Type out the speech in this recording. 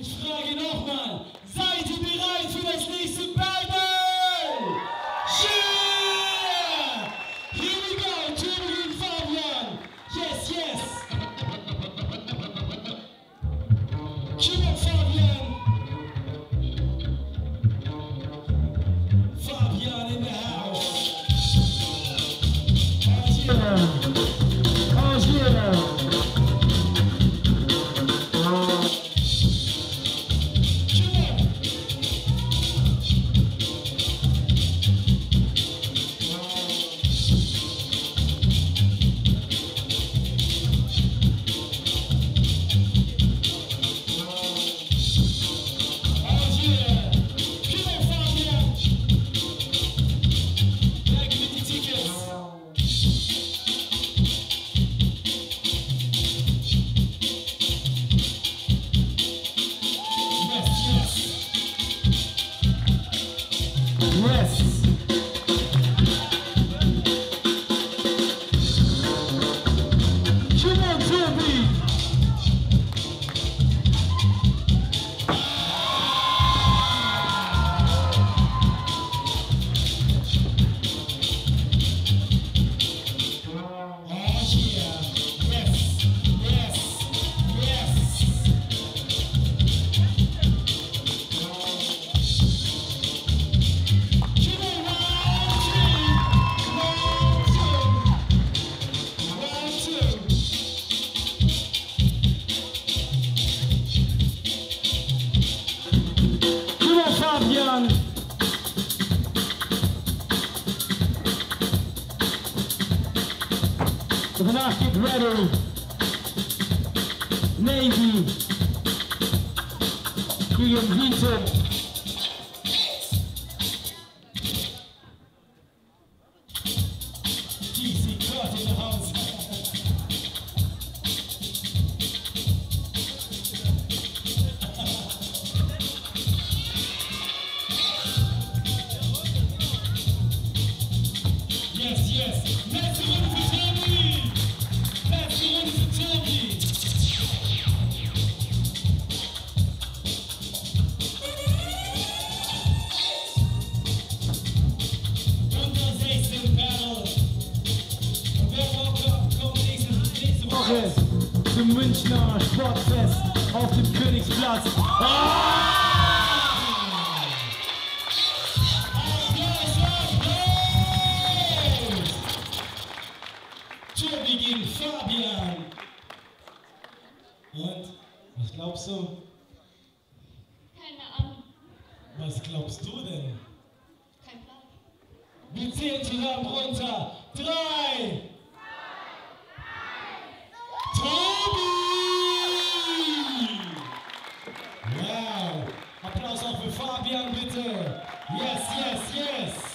Ich frage nochmal, seid ihr bereit für das nächste Battle? Yeah! Here we go, Tobi und Fabian. Yes, yes. Come on, Fabian. Fabian in the house. rests. The last get. Navy. William Vitor. In the house. yes, yes. Woche zum Münchner Sportfest auf dem Königsplatz. Ah! Gegen Fabian. Und, was glaubst du? Keine Ahnung. Was glaubst du denn? Kein Plan. Wir zählen zusammen runter. Drei. Fabian, bitte. Yes, yes, yes.